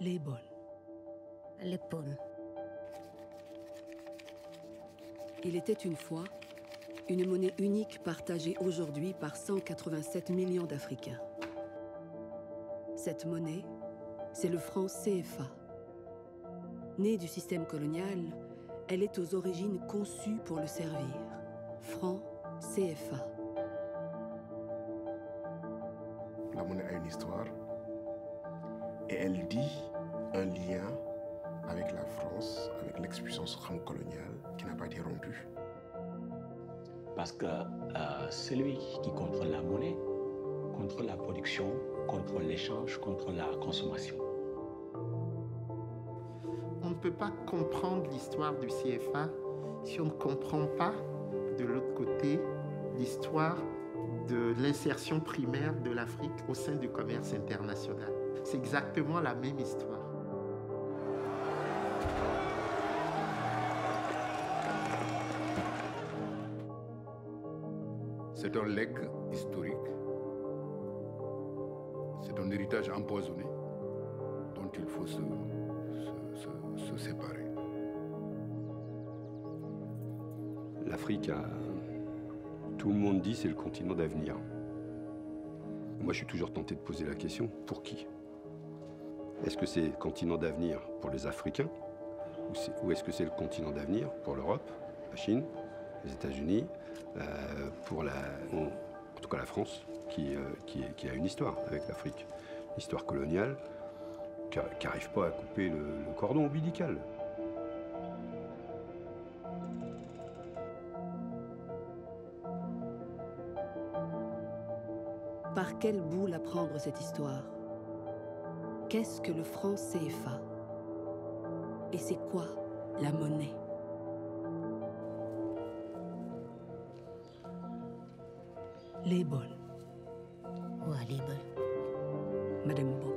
Les bonnes. Les bonnes. Il était une fois une monnaie unique partagée aujourd'hui par 187 millions d'Africains. Cette monnaie, c'est le franc CFA. Née du système colonial, elle est aux origines conçue pour le servir. Franc CFA. La monnaie a une histoire et elle dit un lien avec la France, avec l'expuissance coloniale qui n'a pas été rompue. Parce que euh, celui qui contrôle la monnaie contrôle la production, contrôle l'échange, contrôle la consommation. On ne peut pas comprendre l'histoire du CFA si on ne comprend pas de l'autre côté l'histoire de l'insertion primaire de l'Afrique au sein du commerce international. C'est exactement la même histoire. C'est un legs historique. C'est un héritage empoisonné dont il faut se, se- se- se séparer. L'Afrique, a- tout le monde dit c'est le continent d'avenir. Moi, je suis toujours tenté de poser la question pour qui? Est-ce que c'est le continent d'avenir pour les Africains? Ou, est-ce que c'est le continent d'avenir pour l'Europe, la Chine, les États-Unis, euh, pour la, en, tout cas la France, qui, euh, a une histoire avec l'Afrique, une histoire coloniale, qui n'arrive pas à couper le cordon ombilical. Par quel bout la prendre cette histoire? Qu'est-ce que le franc CFA Et c'est quoi la monnaie? Les bonnes. Ou à Libre. Madame Bon.